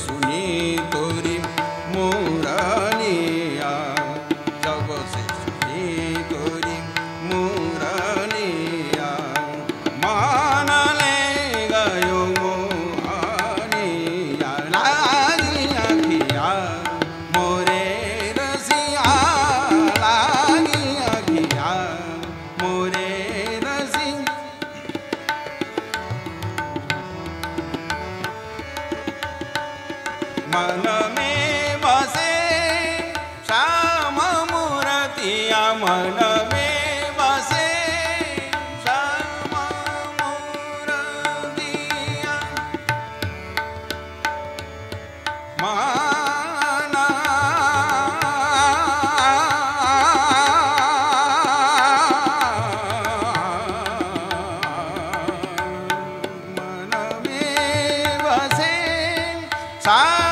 सुनी तोरी मन में बसे श्याम मूरतिया मन में बसे श्याम मूर्तिया time.